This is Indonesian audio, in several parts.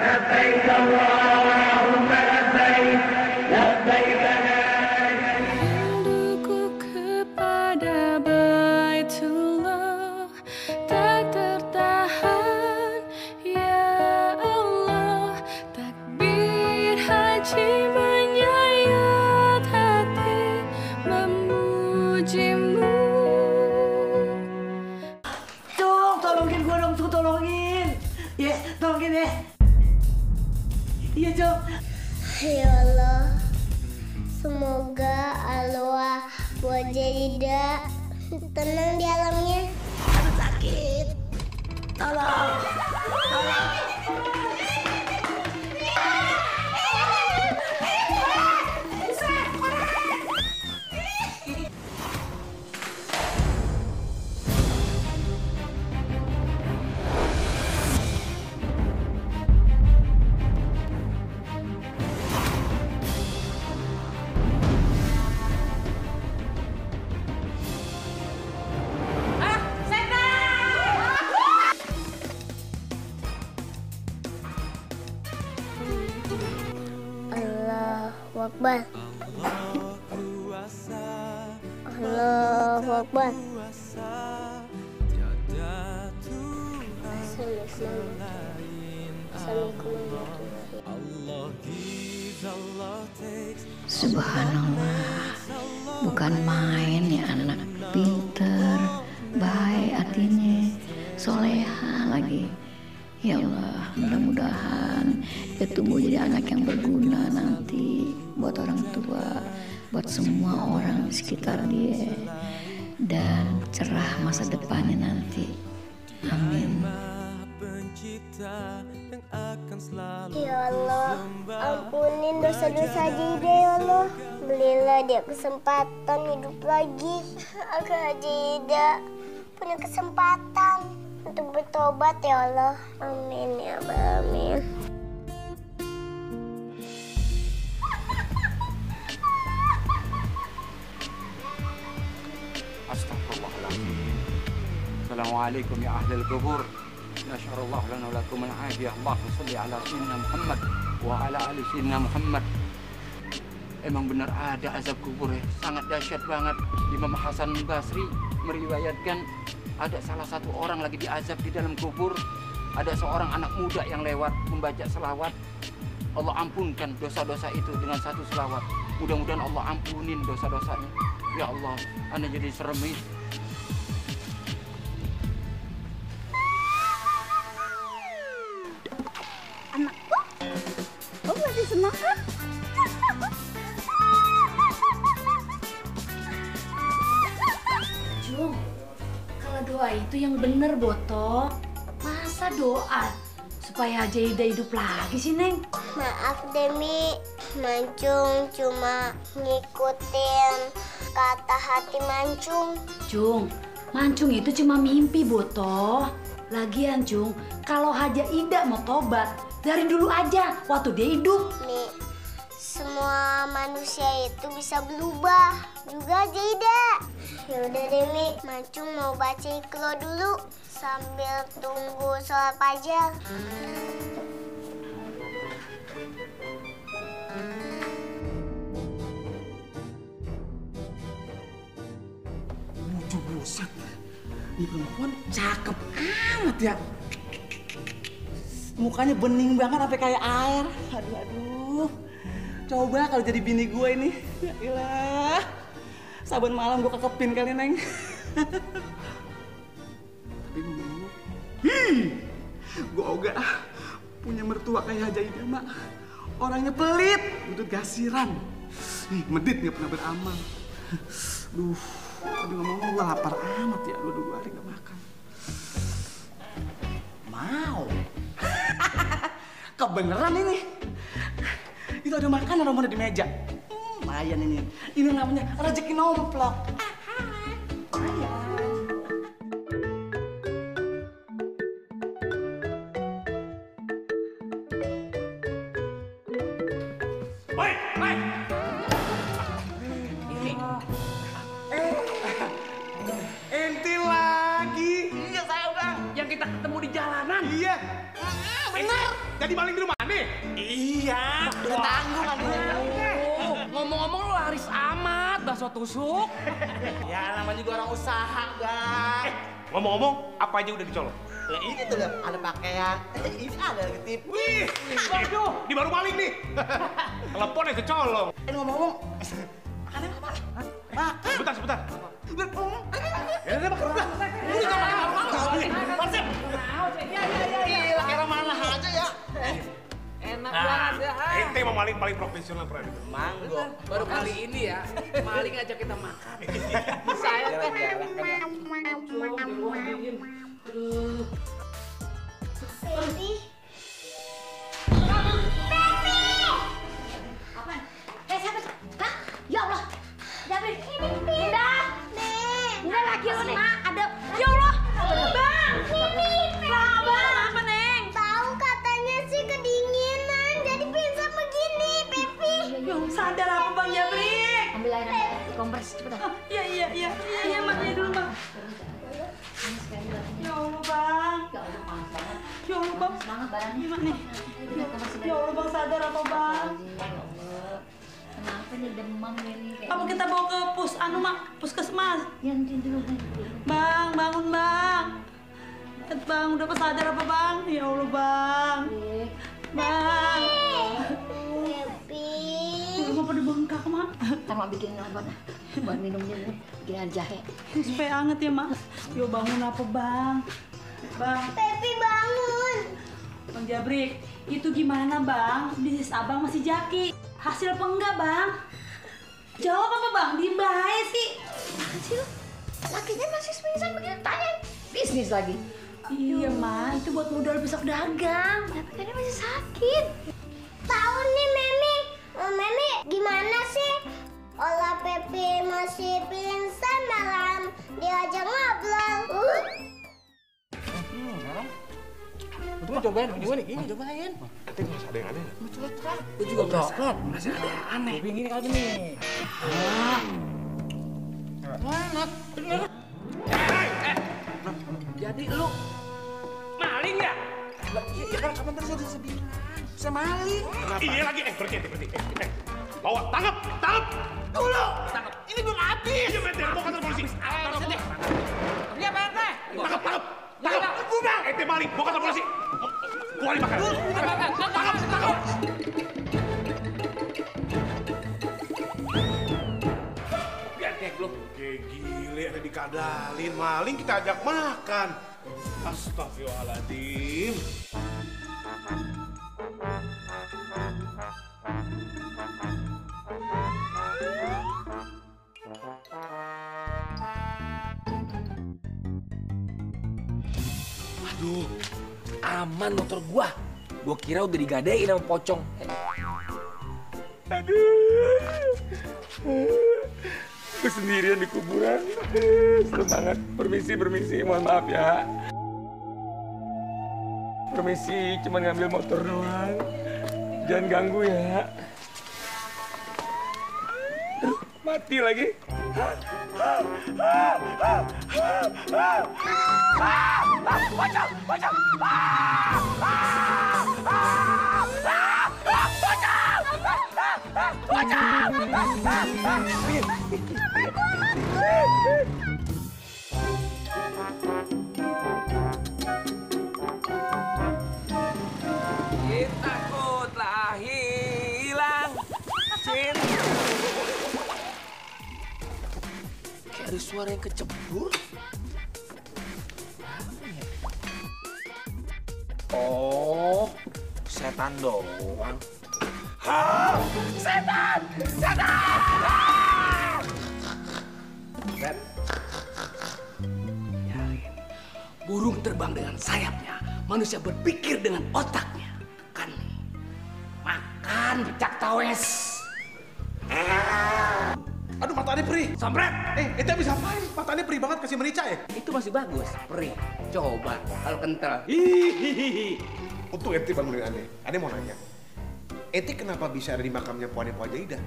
Thank you. Sekitar dia, dan cerah masa depannya nanti. Amin. Ya Allah, ampunin dosa-dosa Jida ya Allah. Belilah dia kesempatan hidup lagi agar Jida punya kesempatan untuk bertobat ya Allah. Amin ya Rabbal Alamin. Assalamualaikum ya ahli kubur. Nasyarullah lana wa lakum al-afiyah. Allahumma salli ala sayyidina Muhammad wa ala ali sayyidina Muhammad. Emang benar ada azab kubur ya. Sangat dahsyat banget. Imam Hasan Basri meriwayatkan ada salah satu orang lagi diazab di dalam kubur. Ada seorang anak muda yang lewat membaca selawat. Allah ampunkan dosa-dosa itu dengan satu selawat. Mudah-mudahan Allah ampunin dosa-dosanya. Ya Allah, Anda jadi serem nih. Kamu masih senang kan? Jung, kalau doa itu yang bener, Boto. Masa doa supaya Jaida hidup lagi sih, Neng? Maaf Demi, Mancung cuma ngikutin kata hati Mancung. Jung, mancung itu cuma mimpi, Boto. Lagian, Jung, kalau Haja Ida mau tobat, dari dulu aja waktu dia hidup. Mi, semua manusia itu bisa berubah. Juga Jida. Yaudah deh Mi, Mancung mau baca iklo dulu sambil tunggu sholat fajar. Lucu buset. Ini perempuan cakep amat ya. Mukanya bening banget sampai kayak air. Aduh, aduh. Coba kalau jadi bini gue ini. Ya ilah. Saban malam gue kekepin kali, Neng. Tapi ngomong-ngomong, Hi, gue ogah punya mertua kayak Haja Ida, Mak. Orangnya pelit, butuh gasiran. Nih, medit nggak pernah beramal. Duh, tapi ngomong-ngomong gue lapar amat ya, lu dua hari gak makan. Mau? Kebeneran ini. Itu ada makanan rombongan di meja. Hmm, lumayan ini. Ini namanya rezeki nomplok. Lumayan. Tusuk. Ya namanya juga orang usaha, Bang. Eh, ngomong-ngomong, apa aja udah dicolok? Lah ini tuh lihat ada pakaian, ini ada ketip. Wih, waduh, di baru maling nih. Teleponnya kecolong. Eh ngomong-ngomong, makan apa? Makan. Sebentar, sebentar. Ngomong. Ya udah. Ini makan. Enak Nah, mau maling paling profesional pernah. Manggo. Baru kali ini ya, maling aja kita makan. itu gimana bang? Bisnis abang masih jaki. Hasil apa enggak bang? Jawab apa bang? Diem bahaya sih. Hasil lakinya masih pingsan begitu tanya bisnis lagi. Iya mah, itu buat modal besok dagang. Tapi kan dia masih sakit. Tahu nih Memi. Oh, Memi gimana sih? Olah Pepi masih pingsan malam diajak ngobrol. Uh. Coba cobain, gimana nih? Ini cobain. Nanti nggak ada yang aneh. Gue juga coklat. Masih ada yang aneh. Gue ini kali nih. Ah. Enak, bener. Eh, jadi lu maling ya? Iya kan kapan tadi saya sedih. Saya maling. Iya lagi, eh berhenti, berhenti. Eh, eh. Bawa, tangkap, tangkap. Dulu. Tangkap. Ini belum habis. Iya berhenti, bawa kantor polisi. Iya, Pak RT. Tangkap, tangkap. Tangkap. Buang. Ente maling, bawa kantor polisi. Keluarin makan. Tangkap, tangkap. Biar deh lu. Kayak gile ada dikadalin, maling kita ajak makan. Astagfirullahaladzim. Aman motor gua. Gua kira udah digadein sama pocong. Gue sendirian di kuburan. Serem banget. Permisi, permisi. Mohon maaf ya. Permisi, cuma ngambil motor doang. Jangan ganggu ya. Aduh, mati lagi. Kita ada suara yang kecebur. Oh, setan doang. Hah! Setan! Setan! Red. Yakin. Burung terbang dengan sayapnya, manusia berpikir dengan otaknya. Kan nih, makan becak tawes. Aduh matanya perih. Sampret! Eh, ente bisa apain? Matanya perih banget kasih merica ya? Itu masih bagus, perih. Coba kalau kental. Hihihi. Untuk ente bangunin aneh. Aneh mau nanya. Ente kenapa bisa ada di makamnya Puan Puan Jaida?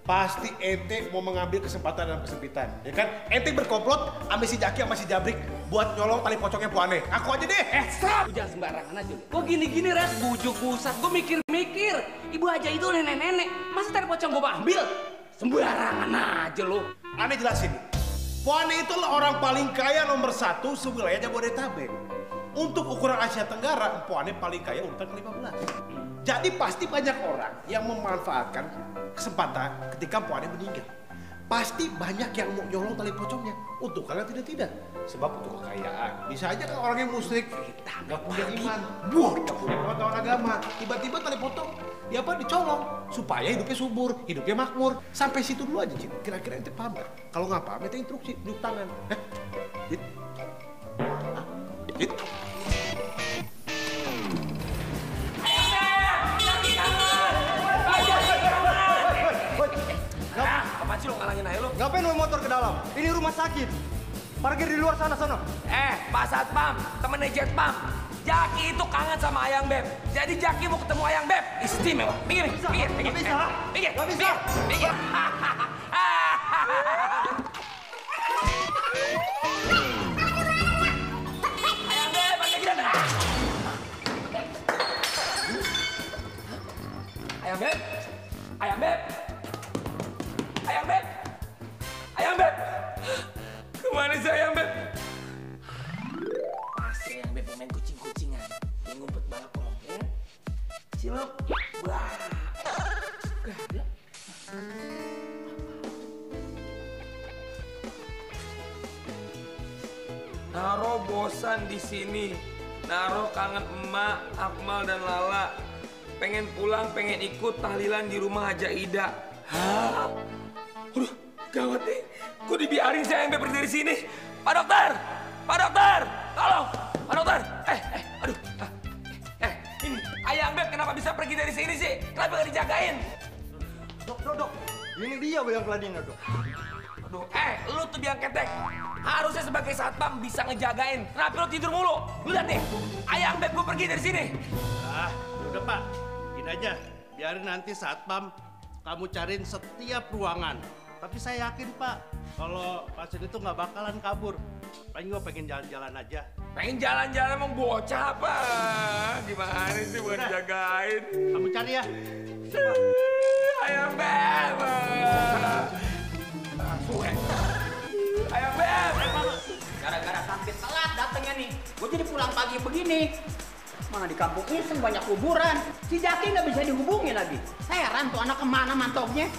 Pasti ente mau mengambil kesempatan dalam kesempitan, ya kan? Ente berkomplot sama si Jaki sama si Jabrik buat nyolong tali pocongnya Bu Ane. Aku aja deh. Eh, stop! Jangan sembarangan aja. Kok gini-gini, Res? Bujuk busat. Gue mikir-mikir. Ibu aja itu nenek-nenek. Masa tadi pocong gue ambil? Sembarangan aja lo. Ane jelasin. Bu Ane itu orang paling kaya nomor satu sewilayah Jabodetabek. Untuk ukuran Asia Tenggara, Bu Ane paling kaya urutan ke-15. Jadi pasti banyak orang yang memanfaatkan kesempatan ketika Bu Ane meninggal. Pasti banyak yang mau nyolong tali pocongnya. Untuk kalian tidak-tidak. Sebab untuk kekayaan. Bisa aja kan orang yang musyrik. Nggak punya iman. Punya pengetahuan agama. Tiba-tiba tali pocong. Ya apa dicolong. Supaya hidupnya subur, hidupnya makmur. Sampai situ dulu aja, Cid. Kira-kira ente paham nggak? Kalau nggak paham, ente instruksi. Duduk tangan. Eh, Cid. Ah, Cid. Apaan sih lo ngalangin aja lo? Ngapain lo motor ke dalam? Ini rumah sakit. Parkir di luar sana sana. Eh, Pak Satpam, temennya Jet Pam. Jaki itu kangen sama Ayang Beb. Jadi Jaki mau ketemu Ayang Beb. Istimewa. Pinggir, pinggir, pinggir. Nggak bisa. Pinggir, Nggak bisa. sini. Naro kangen emak, Akmal dan Lala. Pengen pulang, pengen ikut tahlilan di rumah Haja Ida. Hah? Aduh, gawat nih. Kok dibiarin saya yang pergi dari sini? Pak dokter! Pak dokter! Tolong! Pak dokter! Eh, eh, aduh. Ah, Eh, ini Ayang Beb kenapa bisa pergi dari sini sih? Kenapa nggak dijagain? Dok, dok, dok. Ini dia yang Vladina, dok. Aduh, eh, Harusnya sebagai satpam bisa ngejagain. Kenapa lu tidur mulu? Lu lihat nih, Ayang Beb gue pergi dari sini. Ah, udah Pak. Gini aja. Biarin nanti satpam kamu cariin setiap ruangan. Tapi saya yakin Pak, kalau pasien itu nggak bakalan kabur. Paling gue pengen jalan-jalan aja. Pengen jalan-jalan emang bocah apa? Gimana sih bukan dijagain? Kamu cari ya. Ayam beb. Suwe. Ayam beb. Gara-gara sampai telat datangnya nih. Gue jadi pulang pagi begini. Mana di kampung ini banyak kuburan. Si Jaki nggak bisa dihubungi lagi. Heran tuh anak ke mana mantoknya.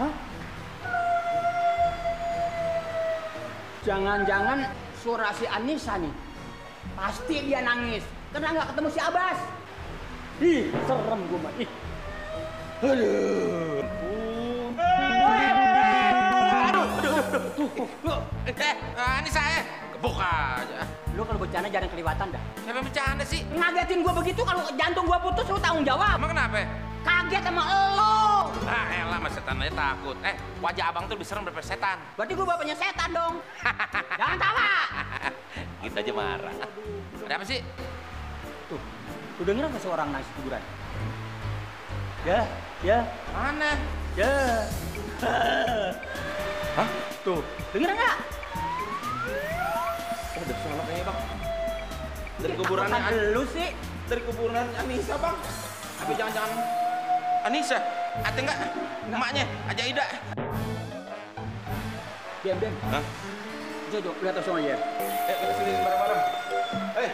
Hah? Jangan-jangan suara si Anissa nih. Pasti dia nangis. Karena nggak ketemu si Abbas. Ih, serem gue mah. Ih. Aduh, aduh, aduh, tuh, Eh, ini saya. Gebuk aja. Lu kalau bercanda jangan kelewatan dah. Siapa bercanda sih? Ngagetin gua begitu kalau jantung gua putus lu tanggung jawab. Emang kenapa? Kaget sama elo. Nah, elah mas setan aja takut. Eh, wajah abang tuh lebih serem daripada setan. Berarti gua bapaknya setan dong. jangan tawa. Kita aja marah. Ada apa sih? Tuh, lu denger nggak seorang nangis kuburan? Ya, ya, Mana? ya. Hah? Tuh, denger nggak? Oh, udah salah kayaknya bang. Dari kuburannya Apaan An- lu sih? dari kuburan Anissa bang. Tapi jangan-jangan Anissa? Ada enggak? Emaknya, Aja Ida. Diam, diam. Hah? Jojo, lihat atas ya. Eh, kita sini bareng-bareng. Eh.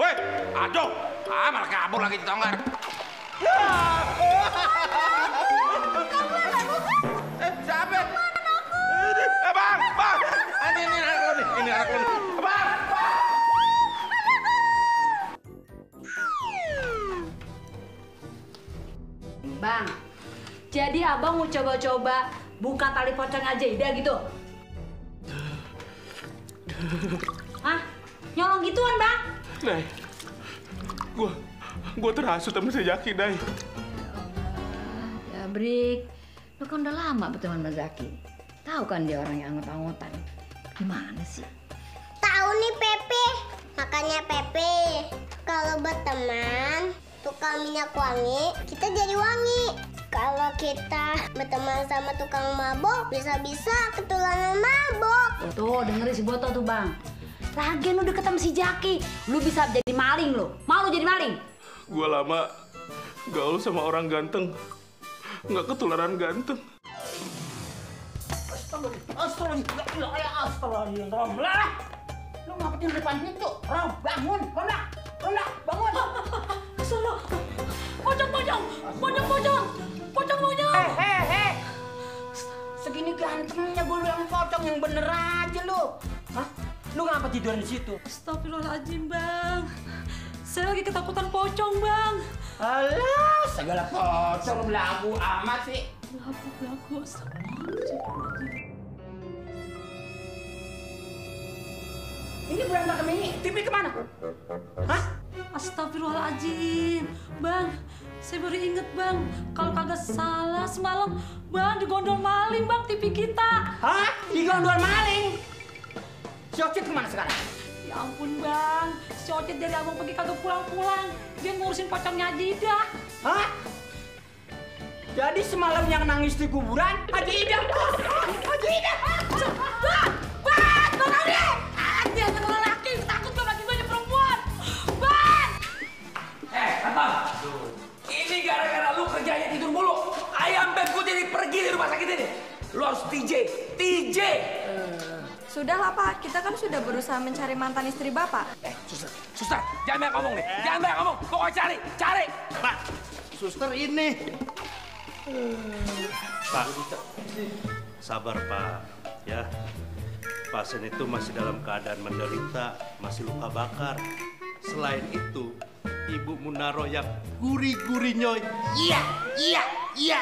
Woi, aduh. Ah, malah kabur lagi di tonggar. Eh, Ini, ini anak lo nih. Ini anak lo nih. Bang, bang. Bang, jadi abang mau coba-coba buka tali pocong aja ida gitu? Hah? Nyolong gituan, Bang? Nay, gua gua terhasut sama si Jaki, Nay. Ya, Brik. Lu kan udah lama berteman sama Zaki. Tahu kan dia orang yang angot-angotan. Gimana sih? Tahu nih Pepe. Makanya Pepe, kalau berteman tukang minyak wangi, kita jadi wangi. Kalau kita berteman sama tukang mabok, bisa-bisa ketularan mabok. Tuh, dengerin si Boto tuh, Bang. Lagian lu deket sama si Jaki, lu bisa jadi maling lo. Mau lu jadi maling? Gua lama gaul sama orang ganteng. Nggak ketularan ganteng. Astagfirullah, ya astagfirullah. Lah, lu ngapain di depan pintu? Rom, bangun, Ronda, Ronda, bangun. Ke sana. Pocong, pocong, pocong, pocong, pocong, pocong. Eh, eh, eh. Segini gantengnya gue bilang pocong yang bener aja lu. Hah? Lu ngapa tidur di situ? Astagfirullahaladzim, Bang. Saya lagi ketakutan pocong, Bang. Alah, segala pocong belagu amat sih. Belagu, belagu, astagfirullahaladzim. Ini bulan malam ini, TV ke mana? Hah? Astagfirullahaladzim. Bang, saya baru inget, Bang. Kalau kagak salah semalam, Bang, digondol maling, Bang, TV kita. Hah? Digondol maling? Si Ocit ke mana sekarang? Ya ampun, Bang. Si Ocit dari abang pergi kagak pulang-pulang. Dia ngurusin pocongnya Dida. Hah? Jadi semalam yang nangis di kuburan, Haji Ida. Haji Ida. Bang! Bang! Bang Ali! Ah, dia anak lelaki. Takut gua lagi banyak perempuan. Bang! Eh, Abang. Ini gara-gara lu kerjanya tidur mulu. Ayam beb gua jadi pergi dari rumah sakit ini. Lu harus TJ. TJ. Sudahlah Pak, kita kan sudah berusaha mencari mantan istri Bapak. Eh, suster. Suster, jangan banyak ngomong nih. Jangan banyak ngomong. Pokoknya cari. Cari. Pak, suster ini. Pak, sabar Pak. Ya, pasien itu masih dalam keadaan menderita, masih luka bakar. Selain itu, Ibu Munaro yang gurih-gurih nyoy. Iya, iya, iya.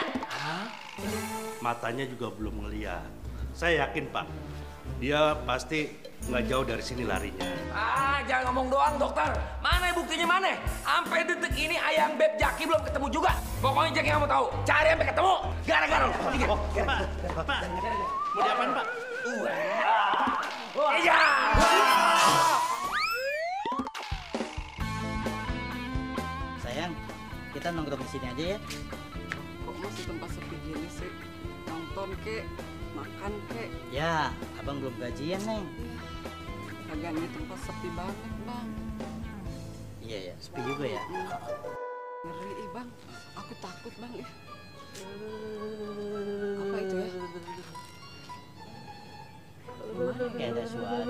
Matanya juga belum ngeliat. Saya yakin Pak, dia pasti nggak jauh dari sini larinya. Ah, jangan ngomong doang, dokter. Mana buktinya mana? Sampai detik ini ayam beb Jaki belum ketemu juga. Pokoknya Jaki nggak mau tahu. Cari sampai ketemu. Gara-gara. Tiga. Oh, Pak, Pak, mau diapain Pak? Iya. Kita nongkrong di sini aja ya. Kok masih tempat sepi gini sih? Nonton kek, makan kek. Ya, abang belum gajian, Neng. Kagak nih tempat sepi banget, Bang. Iya ya, sepi juga ya. Ngeri, Bang. Aku takut, Bang. Ih. Apa itu ya? Gimana kayak ada suara?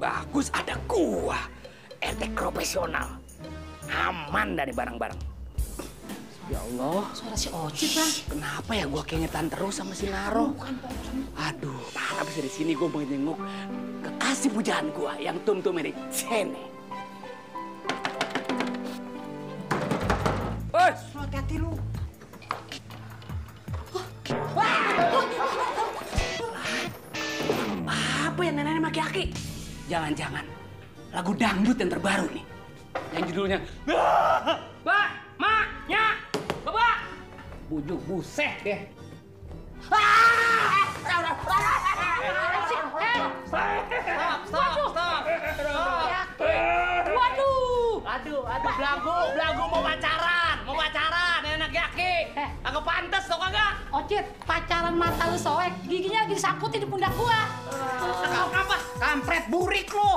Bagus ada gua. Etek profesional. Aman dari barang-barang. Ya Allah. Suara si Ocit, Bang. Kenapa ya gua keingetan terus sama si Naro? Aduh, tak habis dari sini gua mau jenguk kekasih pujaan gua yang tum-tum ini Cene. Woi, Hati-hati lu. apa yang nenek maki-aki? Jangan-jangan lagu dangdut yang terbaru nih. Yang judulnya Mbak, Mak, Nyak, Bapak. Bujuk buset deh. Stop, stop, stop. Waduh! Aduh, aduh, belagu, belagu mau pacaran. Agak pantas tuh kagak? Ocit, pacaran mata lu soek, giginya lagi disangkutin di pundak gua. Kau apa? Kampret burik lu.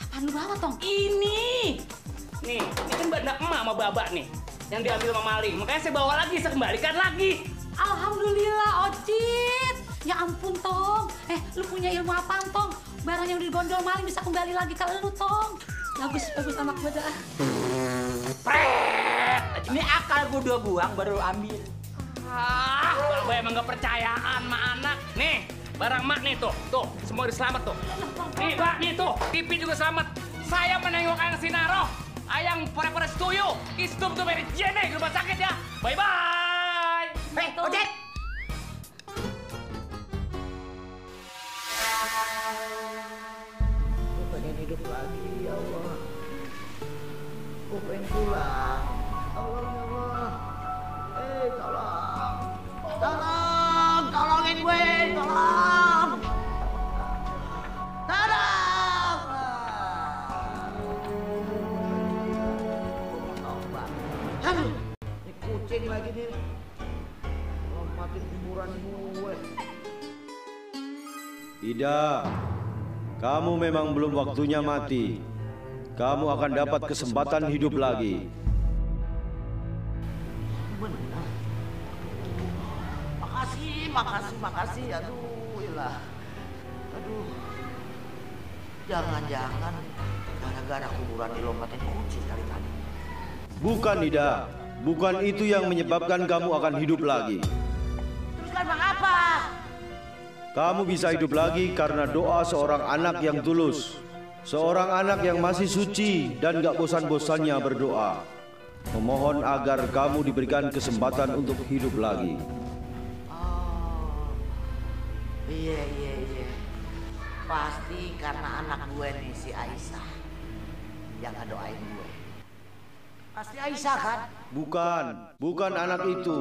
Apaan lu bawa, Tong? Ini. Nih, ini kan benda emak sama babak nih. Yang diambil sama maling. Makanya saya bawa lagi, saya kembalikan lagi. Alhamdulillah, Ocit. Ya ampun, Tong. Eh, lu punya ilmu apaan, Tong? Barang yang digondol maling bisa kembali lagi ke lu, Tong. Bagus, bagus anak gua dah. Pret. Ini akal gua dua buang baru lu ambil. Ah, Bapak emang gak percayaan sama anak. Nih, barang mak nih tuh. Tuh, semua udah selamat tuh. Nih, Mbak, nih tuh. Pipi juga selamat. Saya menengok Ayang Sinaro. Ayang pore-pore setuju. Istum tuh dari jene di rumah sakit ya. Bye-bye. Hei, Ojek. Gue pengen hidup lagi, ya Allah. Gue pengen pulang. Ida, kamu memang belum waktunya mati. Kamu akan dapat kesempatan hidup lagi. Benar. Makasih, makasih, makasih. Aduh, ilah. Aduh. Jangan-jangan gara-gara kuburan dilompatin kucing dari tadi. Bukan Ida, bukan itu yang menyebabkan kamu akan hidup lagi. Kamu bisa hidup lagi karena doa seorang anak yang tulus. Seorang anak yang masih suci dan gak bosan-bosannya berdoa. Memohon agar kamu diberikan kesempatan untuk hidup lagi. Iya, iya, iya. Pasti karena anak gue nih si Aisyah yang ngedoain gue. Pasti Aisyah kan? Bukan, bukan anak itu.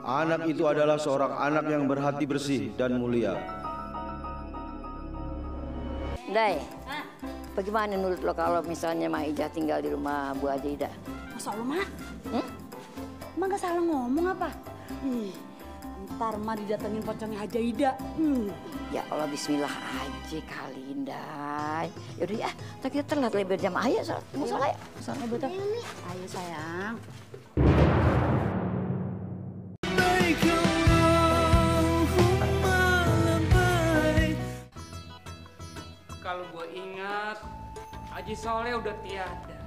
Anak itu adalah seorang anak yang berhati bersih dan mulia. Dai, bagaimana menurut lo kalau misalnya Mak Ija tinggal di rumah Bu Haji Ida? Masa lo, Mak? Hmm? Emang gak salah ngomong apa? Ih, ntar mah didatengin pocongnya Haja Ida. Hmm. Ya Allah, bismillah aja kali, Dai. Yaudah ya, tak kita telat lebar jam ayah, so. Mau salah ya? Soalnya betul. Ayo sayang. Kalau gue ingat, Haji Soleh udah tiada.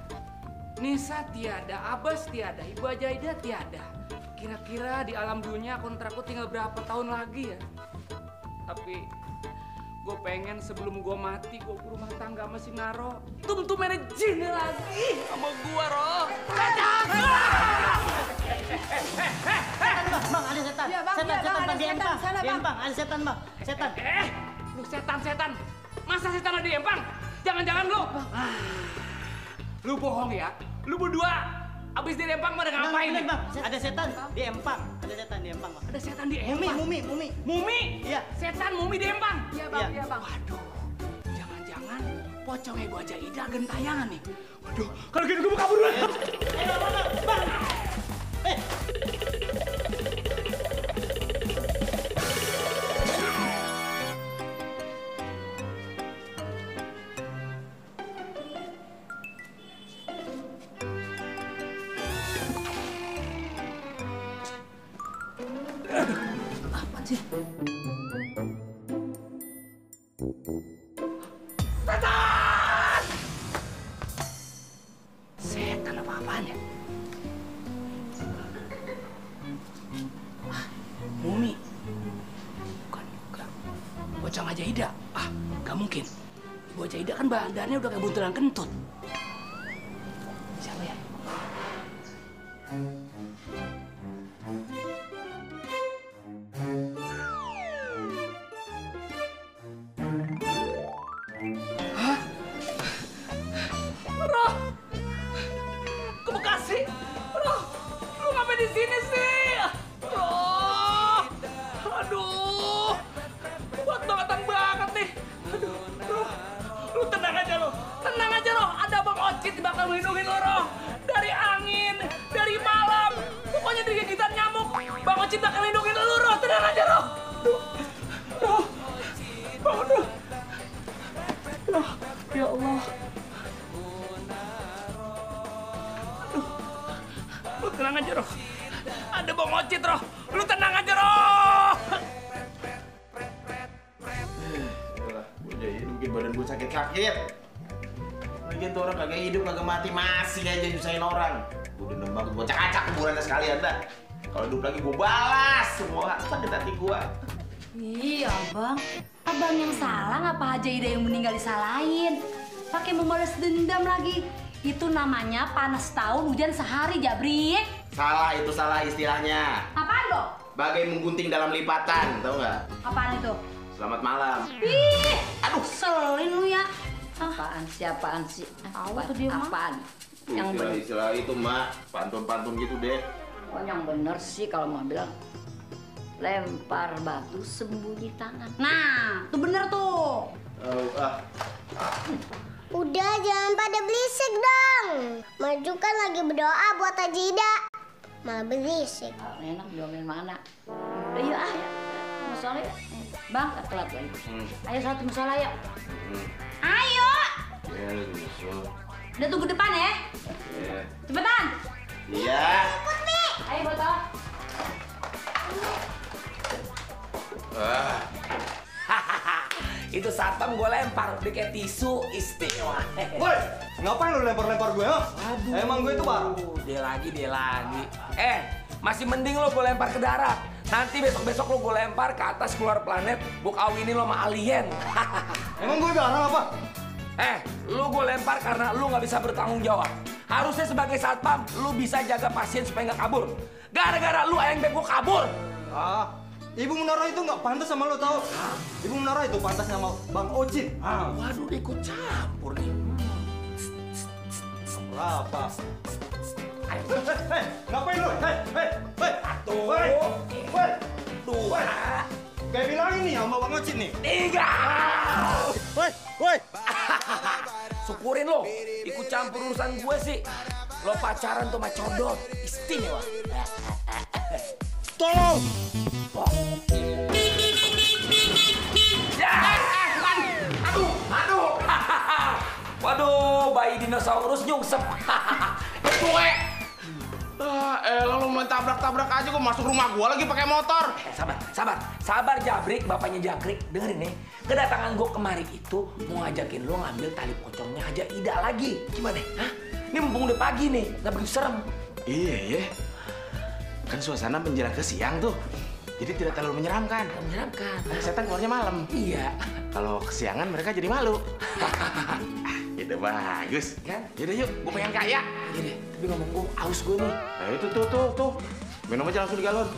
Nisa tiada, Abbas tiada, Ibu Ajaida tiada. Kira-kira di alam dunia kontrakku tinggal berapa tahun lagi ya? Tapi gue pengen sebelum gue mati gue ke rumah tangga sama si Naro. Tum tum jin lagi sama gue roh. Bang, ada setan. Iya, Bang, setan, iya, Bang, setan, ada bang, di setan. empang. Sana, Di Bang. empang, ada setan, bang. Setan. Eh, lu setan-setan. Masa setan ada di empang? Jangan-jangan lu. Ah, Lu bohong ya? Lu berdua abis di empang pada ngapain? Bang, bang, ada setan di empang. Ada setan di empang, bang. Ada setan di Mumi, empang? mumi, mumi. Mumi? Iya. Setan mumi di empang? Iya, Bang, iya, Bang. Waduh, jangan-jangan pocongnya gua aja Ida gentayangan nih. Waduh, kalau gitu gua mau kabur dulu. Apa Lagian tuh orang kagak hidup, kagak mati, masih aja nyusahin orang. Gue udah banget, gue cacak kuburannya sekalian dah. Kalau hidup lagi gue balas semua sakit hati gue. Iya, Abang. Abang yang salah ngapa Haja Ida yang meninggal disalahin? Pakai membalas dendam lagi. Itu namanya panas tahun hujan sehari, Jabrik. Salah itu salah istilahnya. Apaan dong? Bagai menggunting dalam lipatan, tau nggak? Apaan itu? Selamat malam. Ih, aduh, selin lu ya. Apaan sih, apaan sih? Tahu tuh dia. Apaan? Yang bener. Istilah-istilah itu, Mak. Pantun-pantun gitu deh. Oh, yang bener sih kalau mau bilang lempar batu sembunyi tangan. Nah, tuh bener tuh. Oh, ah. Udah jangan pada berisik dong. Maju kan lagi berdoa buat Haji Ida. malah berisik. Enak diomelin mana? Udah yuk ah ya. Musola ya. Bang, telat lagi. Ayo satu musola yuk. Ayo. Ya, lu nyusul. Udah tunggu depan ya. Iya. Cepetan. Iya. Ayo botol. Ah. Itu satpam gue lempar, dia kayak tisu istimewa. Woi, ngapain lu lempar-lempar gue, ha? Aduh. Emang gue itu baru. Dia lagi, dia lagi. Eh, masih mending lo gue lempar ke darat. Nanti besok-besok lo gue lempar ke atas keluar planet, gue kawinin lo sama alien. Emang gue garang apa? Eh, lu gue lempar karena lu nggak bisa bertanggung jawab. Harusnya sebagai satpam, lu bisa jaga pasien supaya nggak kabur. Gara-gara lu ayang beb gue kabur. Ah, Ibu Munara itu nggak pantas sama lo tau? Ibu Munara itu pantas sama Bang Ocit. Ah. Waduh, ikut campur nih. Apa? Hei, hei, ngapain lu? Hei, hei, hei. Tuh. Hei, hei. Dua. Kayak bilangin nih sama Bang Ocit nih. Tiga. Woi, woi. Syukurin lo, ikut campur urusan gue sih. Lo pacaran tuh sama codot, istimewa. Tolong. Ya, aduh, aduh. Waduh, bayi dinosaurus nyungsep. Gue. Ah, elah lu main tabrak-tabrak aja kok masuk rumah gua lagi pakai motor. Eh, sabar, sabar, sabar Jabrik, bapaknya Jakrik. Dengerin nih, kedatangan gue kemari itu mau ngajakin lo ngambil tali pocongnya aja Ida lagi. Gimana? Hah? Ini mumpung udah pagi nih, nggak begitu serem. Iya, iya. Kan suasana menjelang ke siang tuh. Jadi tidak terlalu menyeramkan. Menyeramkan. Setan keluarnya malam. Iya. Kalau kesiangan mereka jadi malu. Itu bagus. Kan? Yaudah yuk, gue pengen kaya. Iya deh, tapi ngomong gue aus gue nih. Nah, itu tuh, tuh, tuh. Minum aja langsung di galon.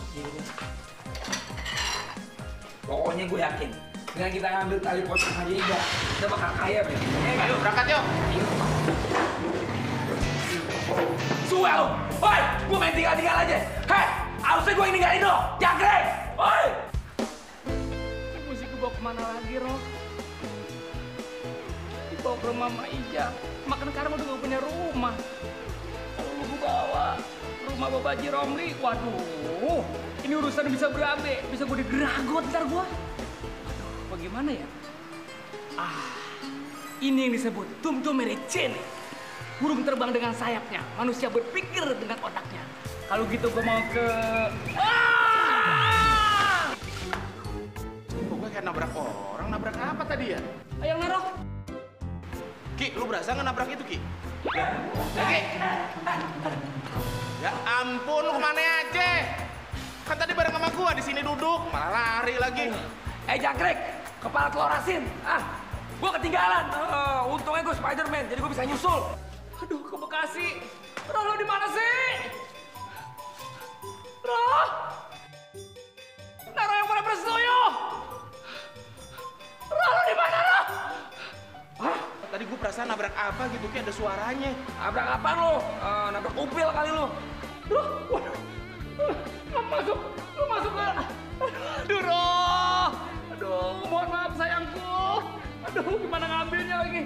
Pokoknya gue yakin, dengan kita ngambil tali pocong aja Ida, kita bakal kaya, Bre. Eh, Ayo berangkat yuk. Suwe lo! Woi, gue main tinggal-tinggal aja. Hei, harusnya gue yang ninggalin lo. Jangkrik! Woi! Mesti gue bawa ke mana lagi, Roh? Dibawa ke rumah Mama Ija. Makan sekarang udah gak punya rumah. Kalau lu gue bawa rumah Bapak Haji Romli, waduh. Ini urusan bisa berabe. Bisa gue digeragot ntar gue. Aduh, bagaimana ya? Ah, ini yang disebut tum-tum merecen. Burung terbang dengan sayapnya, manusia berpikir dengan otaknya. Kalau gitu gue mau ke... Ah! Kok gue kayak nabrak orang? Nabrak apa tadi ya? Ayo naruh. Ki, lu berasa nggak nabrak itu, Ki? Ya, Ki. Ya ampun, lu ke mana aja? Kan tadi bareng sama gua di sini duduk, malah lari lagi. Eh jangkrik, kepala telur asin. Ah, gue ketinggalan. Eh, untungnya gue Spiderman, jadi gue bisa nyusul. Aduh, ke Bekasi. Roh, lo di mana sih? Roh! Naro yang pada bersetuju! Roh, lo di mana, Roh? Tadi gua perasaan nabrak apa gitu, Ki ada suaranya. Nabrak apa lo? Eh, nabrak upil kali lo. Roh, waduh. Lo masuk, lo masuk ke... Aduh, Roh. Aduh, mohon maaf sayangku. Aduh, gimana ngambilnya lagi?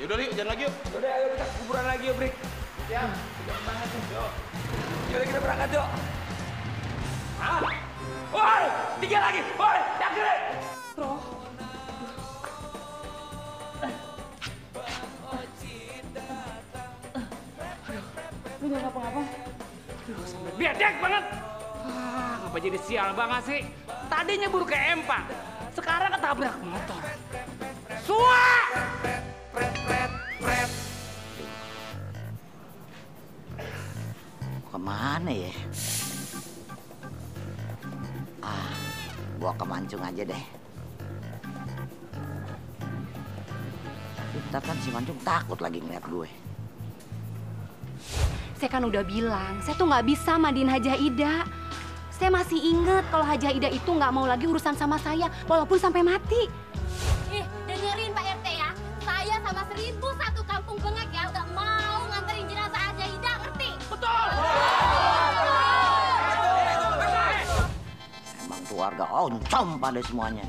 Yaudah, yuk, jalan lagi yuk. Udah, ayo kita kuburan lagi yuk, Brik. Ya, kita berangkat yuk. Yaudah, kita berangkat yuk. Ah, woi, tiga lagi, woi, jangkrik. Roh. Nggak ngapa-ngapa? Aduh, sampai bedek banget. Ah, ngapa jadi sial banget sih? Tadinya buru ke empang, sekarang ketabrak motor. Sua! Ke mana ya? Ah, gua ke Mancung aja deh. Ntar kan si Mancung takut lagi ngeliat gue. Saya kan udah bilang, saya tuh nggak bisa mandiin Hajah Ida. Saya masih inget kalau Hajah Ida itu nggak mau lagi urusan sama saya, walaupun sampai mati. Eh, dengerin Pak RT ya. Saya sama seribu satu kampung bengek ya udah mau nganterin jenazah Haja Ida, ngerti? Betul. Emang tuh warga oncom pada semuanya.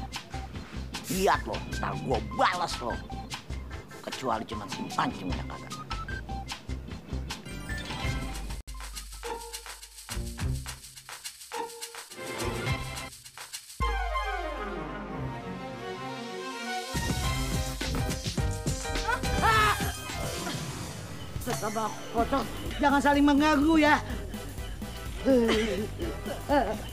Lihat loh, ntar gua balas loh. Kecuali cuma si Mancung yang kagak. Sama pocong jangan saling mengganggu ya.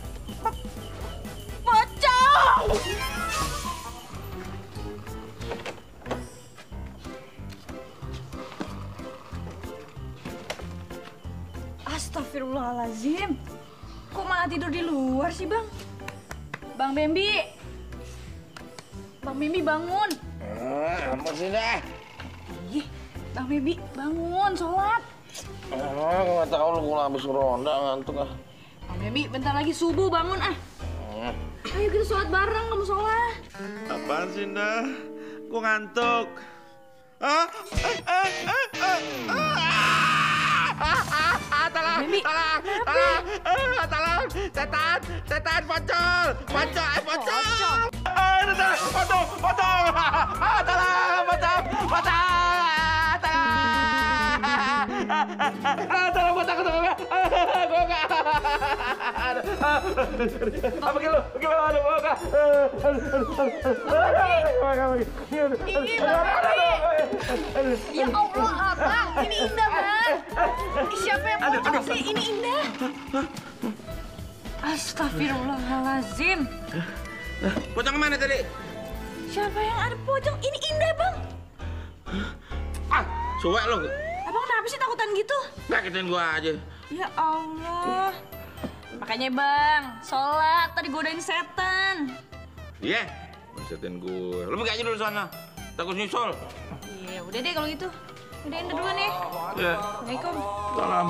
bentar lagi subuh bangun ah. Hmm. Ayo kita sholat bareng, kamu sholat. Apaan sih dah? Gua ngantuk. Ah, ah, ah, ah, ah, ah, ah, tolong, tolong, tolong, ah, tolong, setan, setan, pocong, pocong, eh, pocong, ah, setan, pocong, pocong, ah, tolong, pocong, pocong, tolong, ah, tolong, pocong, ketemu gak? Ah, gua apa gua gak, Ini Bang. Ya Allah, Abang, ini indah, Bang. Siapa yang sih? Ini indah. Astagfirullahalazim. Pocong ke mana tadi? Siapa yang ada pocong? Ini indah, Bang. Ah, suwek lo. Abang kenapa sih takutan gitu? Ngagetin gua aja. Ya Allah. Makanya bang, sholat tadi godain setan. Iya, yeah, setan gue. Lo pergi aja dulu sana, takut nyusul. Iya, yeah, udah deh kalau gitu. Udahin dulu nih. Ya. Iya. Assalamualaikum. Salam.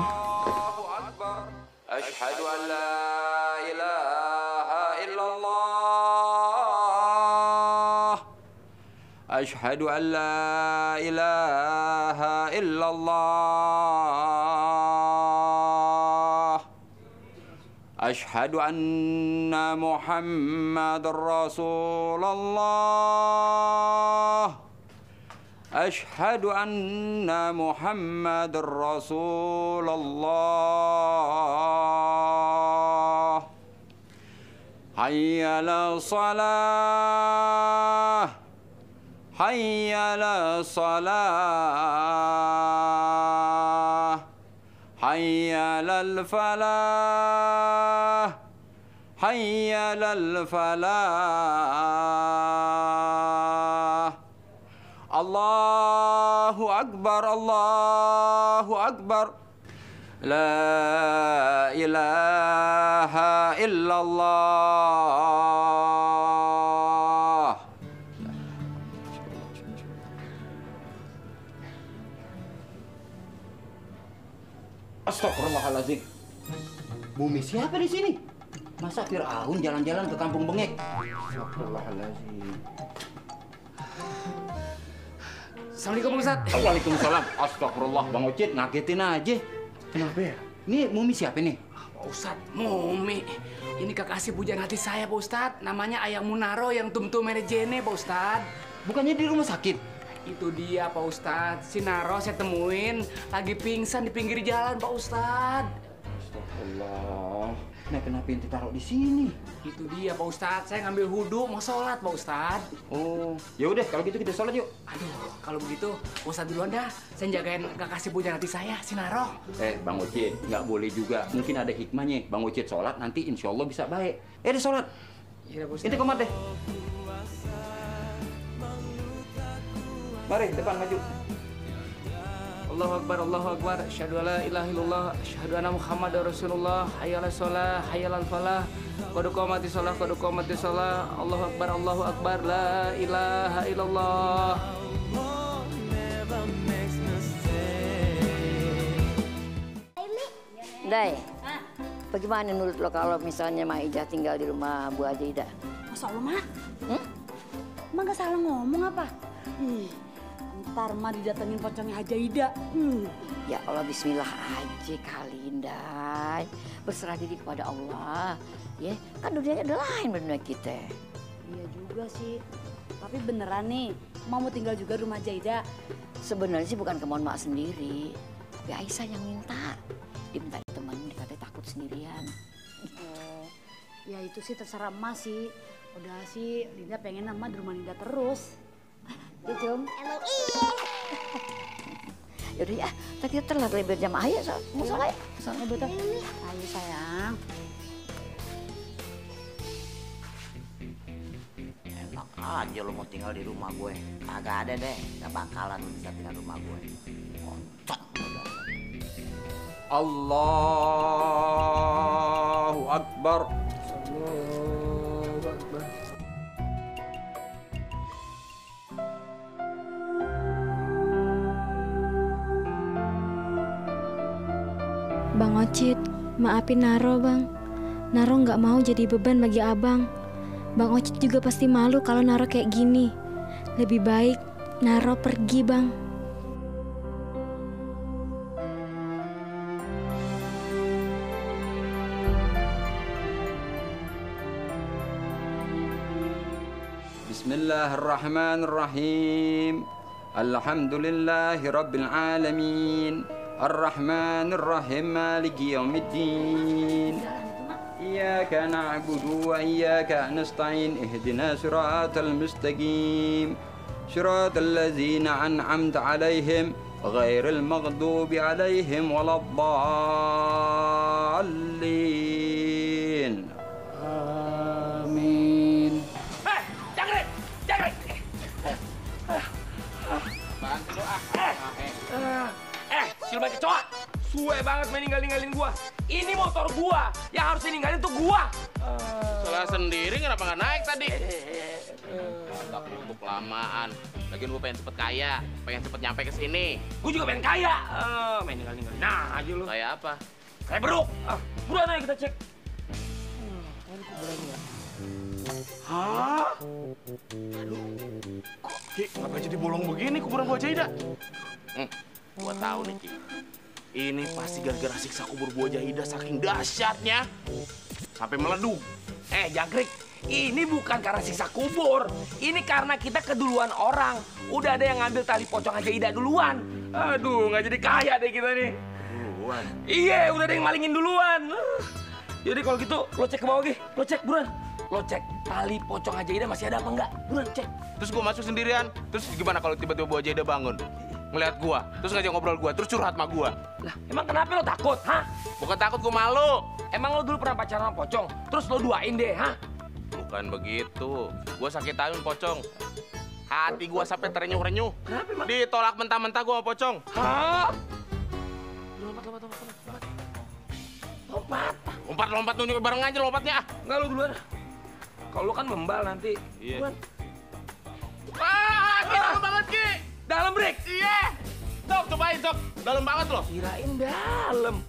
Ashhadu an la ilaha illallah. Ashhadu an la ilaha illallah. أشهد أن محمد رسول الله. أشهد أن محمد رسول الله. حي على الصلاة. حي على الصلاة. حي على الفلاح حي على الفلاح. الله أكبر الله أكبر. لا إله إلا الله. Astagfirullahaladzim. Bumi siapa di sini? Masa Fir'aun jalan-jalan ke kampung bengek? Astagfirullahaladzim. Assalamualaikum Ustaz. Waalaikumsalam. Astagfirullah Bang Ocit ngagetin aja. Kenapa ya? Ini mumi siapa nih? Pak Ustadz, Mumi. Ini kekasih pujaan hati saya, Pak Ustadz. Namanya Ayang Munaro yang tum-tum merejene, Pak Ustadz. Bukannya di rumah sakit? Itu dia, Pak Ustadz. Si Naro saya temuin lagi pingsan di pinggir jalan, Pak Ustadz. Astagfirullah. Nah kenapa yang ditaruh di sini? Itu dia, Pak Ustadz. Saya ngambil wudhu mau sholat, Pak Ustadz. Oh, ya udah kalau gitu kita sholat yuk. Aduh, kalau begitu Pak Ustadz duluan dah. Saya jagain kekasih pujaan hati saya, si Naro. Eh, Bang Ocit, nggak boleh juga. Mungkin ada hikmahnya. Bang Ocit sholat, nanti insya Allah bisa baik. Eh, deh sholat. Iya, Pak Itu komat deh. Mari, depan maju. Allahu Akbar, Allahu Akbar. Asyhadu an la ilaha illallah, asyhadu anna Muhammadar Rasulullah. Hayya 'alas shalah, hayya 'alal falah. Qad qamati shalah, qad qamati shalah. Allahu Akbar, Allahu Akbar. La ilaha illallah. Dai, bagaimana menurut lo kalau misalnya Mak Ijah tinggal di rumah Bu Haji Ida? Masa lo, Mak? Hmm? Mak gak salah ngomong apa? Ih, ntar Mak didatengin pocongnya Haja Ida. Hmm. Ya Allah, bismillah aja kali, Dai. Berserah diri kepada Allah. Ya, kan dunianya ada lain dunia kita. Iya juga sih. Tapi beneran nih, mau tinggal juga rumah Haja Ida. Sebenarnya sih bukan kemauan Mak sendiri. Tapi Aisyah yang minta. Dia minta ditemenin, dia katanya takut sendirian. Oh, ya itu sih terserah emak sih. Udah sih, Linda pengen emak di rumah Linda terus. Ya, Cum? Emang iya. Yaudah ya, tadi telat lebar jam ayah so. Iya. salah ya? Sana betul. Ayo sayang. Enak aja lu mau tinggal di rumah gue. Kagak ada deh, gak bakalan bisa tinggal di rumah gue. Kocok. Allahu Akbar. Ocit, maafin Naro bang. Naro nggak mau jadi beban bagi abang. Bang Ocit juga pasti malu kalau Naro kayak gini. Lebih baik Naro pergi bang. Bismillahirrahmanirrahim. Alhamdulillahirrabbilalamin. الرحمن الرحيم مالك يوم الدين. إياك نعبد وإياك نستعين اهدنا صراط المستقيم. صراط الذين أنعمت عليهم غير المغضوب عليهم ولا الضالين. Kecoa. Suwe banget main ninggalin-ninggalin gua. Ini motor gua. Yang harus ninggalin tuh gua. Salah sendiri kenapa nggak naik tadi? Agak untuk kelamaan. Lagian gue pengen cepet kaya, pengen cepet nyampe ke sini. Gua juga pengen kaya. Eh, main ninggalin-ninggalin. Nah, aja lu. Kayak apa? Kayak beruk. Ah, buruan aja kita cek. Hah? Ki, ngapain jadi bolong begini kuburan Bu Jaida? Hmm, gua tahu nih, Ki. Ini pasti gara-gara siksa kubur Bu Jaida saking dahsyatnya sampai meleduk. Eh, jangkrik. Ini bukan karena siksa kubur. Ini karena kita keduluan orang. Udah ada yang ngambil tali pocong aja Ida duluan. Aduh, nggak jadi kaya deh kita nih. Duluan. Iya, udah ada yang malingin duluan. Jadi kalau gitu, lo cek ke bawah, Gi. Lo cek, buruan. Lo cek tali pocong aja Ida masih ada apa enggak? Buruan, cek. Terus gua masuk sendirian. Terus gimana kalau tiba-tiba Bu Jaida bangun? Ngeliat gua, terus ngajak ngobrol gua, terus curhat sama gua. Lah, emang kenapa lo takut, hah? Bukan takut, gua malu. Emang lo dulu pernah pacaran sama pocong? Terus lo duain deh, hah? Bukan begitu. Gua sakit tangan pocong. Hati gua sampai terenyuh-renyuh. Ditolak mentah-mentah gua sama pocong. Hah? Lompat, lompat, lompat, lompat. Lompat. Lompat, lompat nunjuk bareng aja lompatnya. ah. Enggak lo duluan. Kalau lo kan membal nanti. Iya. Buruan. Wah, Ki, dalam banget, Ki. Dalam break. Iya. Sok, cobain, Sok. Dalam banget loh. Kirain dalam.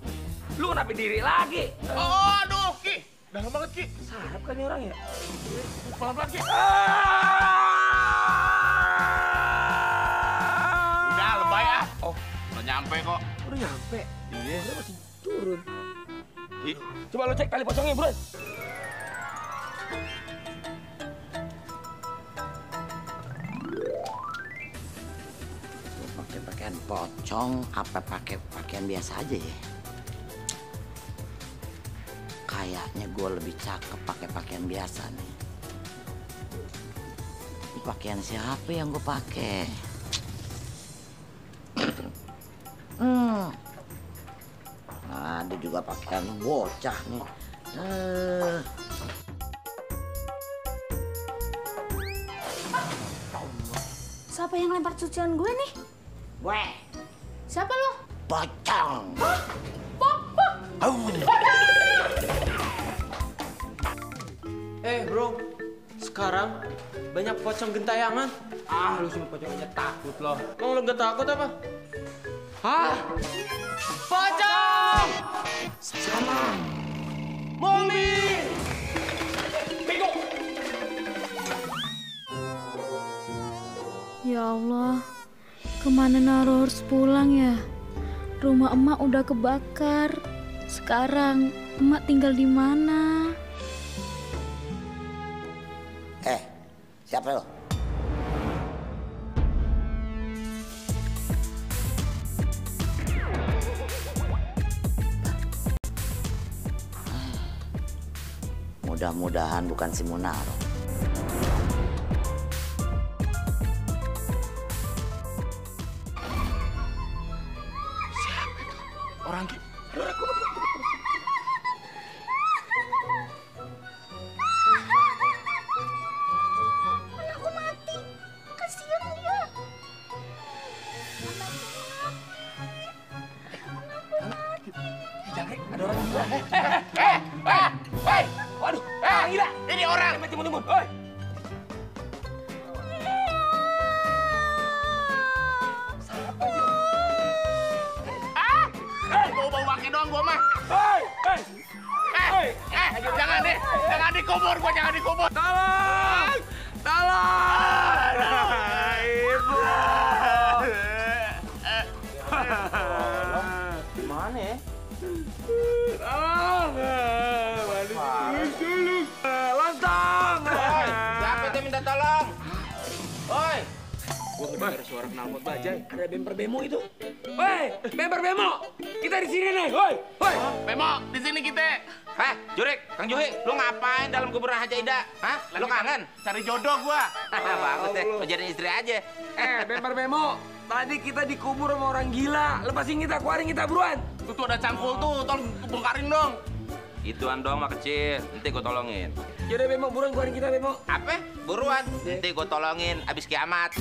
Lu kenapa diri lagi? Oh, aduh, Ki. Dalam banget, Ki. Sarap kan orang ya? Pelan-pelan, Ki. Ah! Udah, lebay ah. Oh, udah nyampe kok. Udah nyampe. Iya. Udah masih turun. Ih, Coba lu cek tali pocongnya, bro. Pakai pakaian pocong apa pakai pakaian biasa aja ya? Kayaknya gue lebih cakep pakai pakaian biasa nih. Ini pakaian siapa yang gue pakai? Hmm. Ada juga pakaian bocah nih. Eh. Siapa yang lempar cucian gue nih? Gue. Siapa lo? Pocong. Eh bro, sekarang banyak pocong gentayangan. Ah, lu semua pocong aja takut loh. Emang lu gak takut apa? Hah? Pocong! Salah. Mommy! Bego! Ya Allah, ke mana Naro harus pulang ya? Rumah emak udah kebakar. Sekarang emak tinggal di mana? Eh, siapa lo? Mudah-mudahan bukan si Munaro. Suara knalpot bajai. Ada bemper bemo itu. Woi, bemper bemo. Kita di sini nih. Woi, woi. Bemo, di sini kita. Heh, Jurik, Kang Juhi, lu ngapain dalam kuburan Haja Ida? Hah? Lu kangen? Cari jodoh gua. Bagus deh, lu jadi istri aja. Eh, bemper bemo. Tadi kita dikubur sama orang gila. Lepasin kita, keluarin kita buruan. Tuh tuh ada cangkul tuh, tolong bongkarin dong. Ituan doang mah kecil, nanti gue tolongin. Yaudah bemo, buruan keluarin kita bemo. Apa? Buruan, nanti gue tolongin abis kiamat.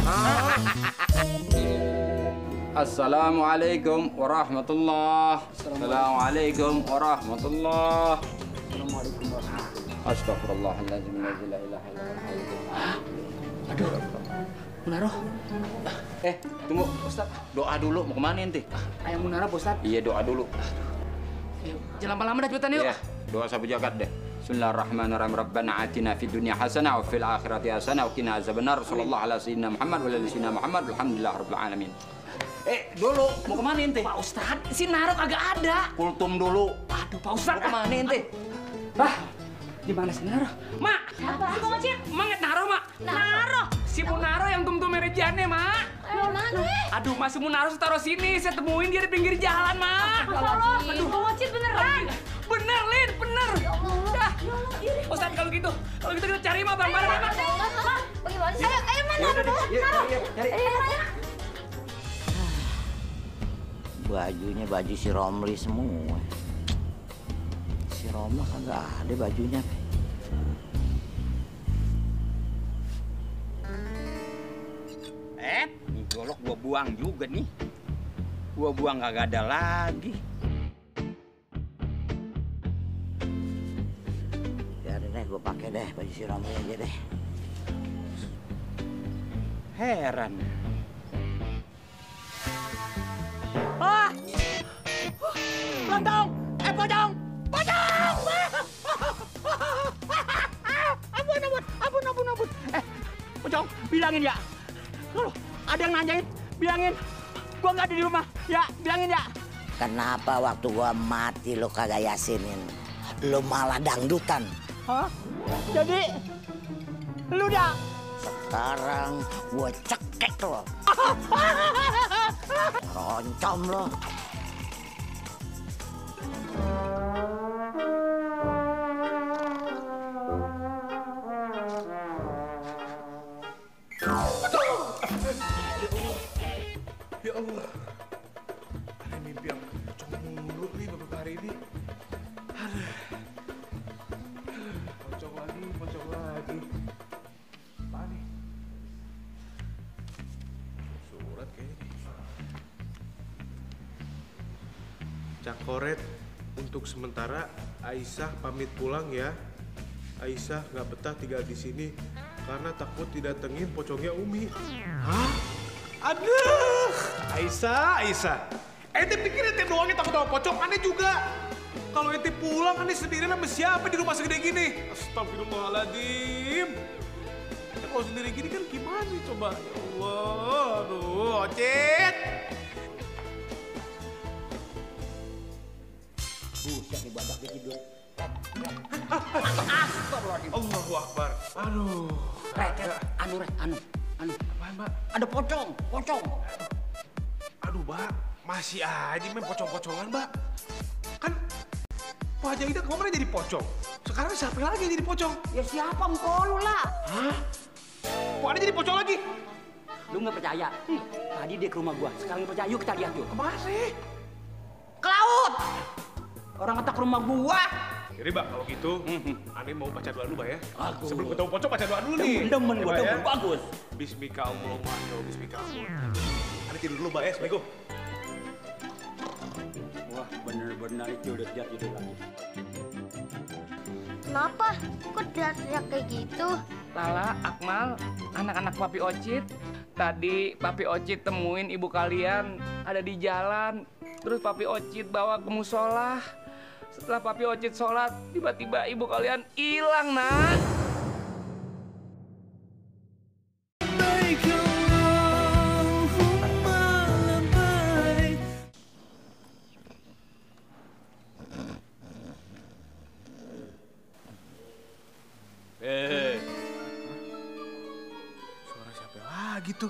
Assalamualaikum warahmatullah. Assalamualaikum warahmatullah. Assalamualaikum warahmatullah. Astagfirullahaladzim. La ilaha illallah. Aduh. Eh, tunggu, Ustaz. Doa dulu, mau ke mana ente? Ayam Munara, Ustaz. Iya, doa dulu. Jangan lama-lama dah cepetan yuk. Iya, doa sabu jagat deh. Bismillahirrahmanirrahim. Rabbana atina fid dunya hasanah wa fil akhirati hasanah wa qina azabannar. Sallallahu ala sayyidina Muhammad wa ala sayyidina Muhammad. Alhamdulillah rabbil alamin. Eh, dulu, mau ke mana ente? Pak Ustad, si Naro kagak ada. Kultum dulu. Aduh, Pak Ustad. Mau ke mana ente? Bah, di mana si Naro? Mak, apa? Bang Ocit, Mak Naro, Mak. Naro. Si Munaro yang tum-tum Mak. Mana? Aduh, Mas Munaro taruh sini. Saya temuin dia di pinggir jalan, Mak. Aduh, Ocit beneran. Bener, Lin, bener. Dah. Ustad, kalau gitu, kalau gitu kita cari Mak bareng-bareng, ya, Mak. Bagaimana sih? Ayo, ayo, mana? Ayo, ayo. Bajunya baju si Romli semua. Si Roma kagak ada bajunya. Eh, ini golok gua buang juga nih. Gua buang kagak ada lagi. Ya udah deh, gue pakai deh baju si Romli aja deh. Heran. Ah! Lontong! Eh, pocong! Ampun, ampun, ampun, ampun, ampun. Eh, pocong, bilangin ya. Kalau ada yang nanyain, bilangin. Gua nggak ada di rumah. Ya, bilangin ya. Kenapa waktu gua mati lo kagak yasinin? Lo malah dangdutan. Hah? Jadi, lu dah. Sekarang gua cekek lo. Roncom lo. Sementara Aisyah pamit pulang ya. Aisyah nggak betah tinggal di sini karena takut didatengin pocongnya Umi. Hah? Aduh, Aisyah, Aisyah. Ente pikir ente doang yang takut sama pocong, aneh juga. Kalau ente pulang, aneh sendirian sama siapa di rumah segede gini? Astagfirullahaladzim. Ya, kalau sendiri gini kan gimana nih coba? Ya Allah, aduh, Ocit. Dia tidur. Allahu Akbar. Aduh. Rek, rek, anu, anu, anu. Apaan, Mbak? Ada pocong, pocong. Aduh, Mbak. Masih aja main pocong-pocongan, Mbak. Kan Pak Haji Ida kemarin jadi pocong. Sekarang siapa lagi yang jadi pocong? Ya siapa engkau lu lah? Hah? Kok ada jadi pocong lagi? Lu nggak percaya? Tadi dia ke rumah gua. Sekarang percaya, yuk kita lihat yuk. Ke mana sih? Ke laut! Orang ngetak rumah gua. Jadi Mbak, kalau gitu, Ani mau baca doa dulu, Mbak ya. Bagus. Sebelum ketemu pocong, baca doa dulu nih. Demen, Ya, gua Mbak, demen. ya. Bagus. Bismika Allahumma ya Bismika Ani tidur dulu, Mbak ya. Assalamualaikum. Wah, bener-bener itu udah jadi lagi. Kenapa? Kok teriak-teriak kayak gitu? Lala, Akmal, anak-anak Papi Ocit. Tadi Papi Ocit temuin ibu kalian ada di jalan. Terus Papi Ocit bawa ke musola. Setelah Papi Ocit sholat, tiba-tiba ibu kalian hilang, nak. Eh. Suara siapa lagi tuh?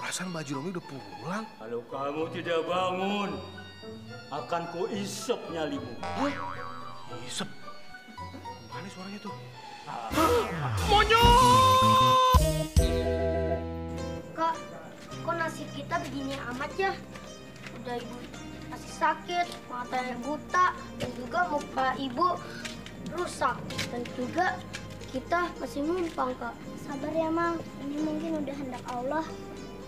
Perasaan Mbak Romi udah pulang. Kalau kamu tidak bangun, akan ku isep nyalimu. Isep? Mana suaranya tuh? Kak, kok nasib kita begini amat ya? Udah ibu masih sakit, matanya buta, dan juga muka ibu rusak. Dan juga kita masih numpang, Kak. Sabar ya, Mang. Ini mungkin udah hendak Allah.